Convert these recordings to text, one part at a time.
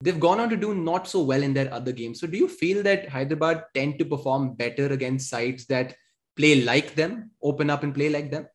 they've gone on to do not so well in their other games. So do you feel that Hyderabad tend to perform better against sides that play like them, open up and play like them?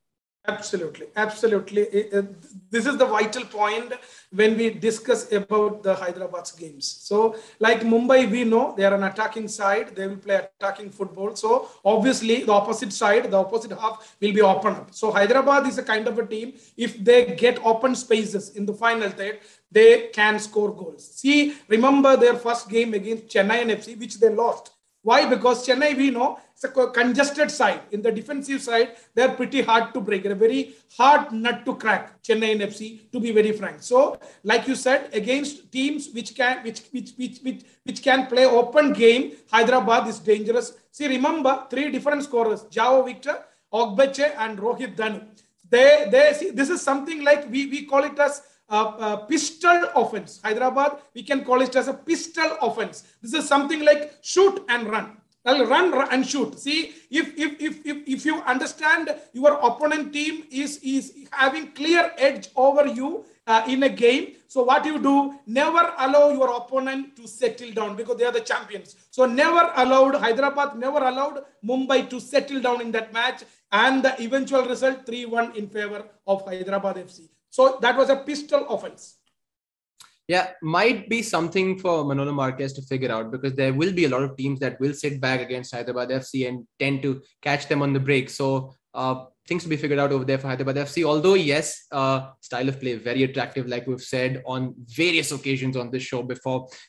Absolutely, absolutely. Uh, this is the vital point when we discuss about the Hyderabad's games. So, like Mumbai, we know they are an attacking side. They will play attacking football. So, obviously, the opposite side, the opposite half will be open up. So, Hyderabad is a kind of a team. If they get open spaces in the final third, they can score goals. See, remember their first game against Chennai FC, which they lost. Why? Because Chennai, we know, it's a congested side. In the defensive side, they're pretty hard to break. a very hard nut to crack, Chennai FC, to be very frank. So, like you said, against teams which can which which which which, which can play open game, Hyderabad is dangerous. See, remember three different scorers: Joao Victor, Ogbeche, and Rohit Danu. They they see this is something like we we call it as a, pistol offense. Hyderabad, we can call it as a pistol offense. This is something like shoot and run. I'll run, run and shoot. See, if, if, if, if, if you understand your opponent team is, is having clear edge over you uh, in a game, so what you do, never allow your opponent to settle down because they are the champions. So never allowed, Hyderabad never allowed Mumbai to settle down in that match and the eventual result 3-1 in favor of Hyderabad FC. So that was a pistol offense. Yeah, might be something for Manolo Marquez to figure out because there will be a lot of teams that will sit back against Hyderabad FC and tend to catch them on the break. So uh, things to be figured out over there for Hyderabad FC. Although, yes, uh, style of play very attractive, like we've said on various occasions on this show before.